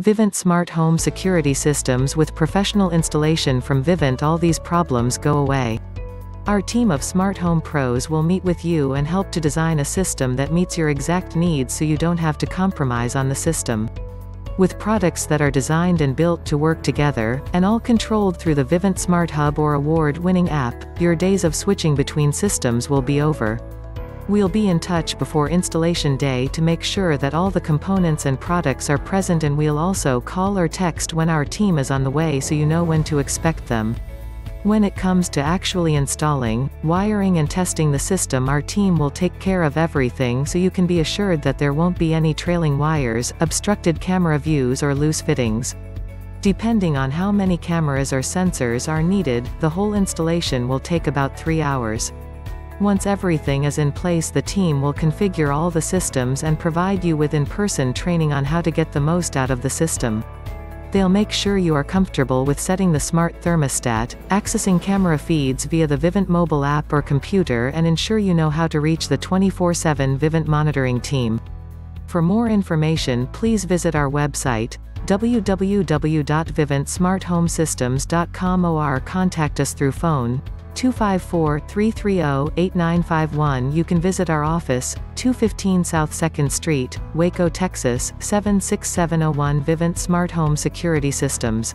Vivint Smart Home Security Systems with professional installation from Vivint all these problems go away. Our team of smart home pros will meet with you and help to design a system that meets your exact needs so you don't have to compromise on the system. With products that are designed and built to work together, and all controlled through the Vivint Smart Hub or award-winning app, your days of switching between systems will be over. We'll be in touch before installation day to make sure that all the components and products are present and we'll also call or text when our team is on the way so you know when to expect them. When it comes to actually installing, wiring and testing the system our team will take care of everything so you can be assured that there won't be any trailing wires, obstructed camera views or loose fittings. Depending on how many cameras or sensors are needed, the whole installation will take about 3 hours. Once everything is in place the team will configure all the systems and provide you with in-person training on how to get the most out of the system. They'll make sure you are comfortable with setting the smart thermostat, accessing camera feeds via the Vivint mobile app or computer and ensure you know how to reach the 24-7 Vivint monitoring team. For more information please visit our website, www.vivintsmarthomesystems.com or contact us through phone, 254-330-8951 You can visit our office, 215 South 2nd Street, Waco, Texas, 76701 Vivint Smart Home Security Systems.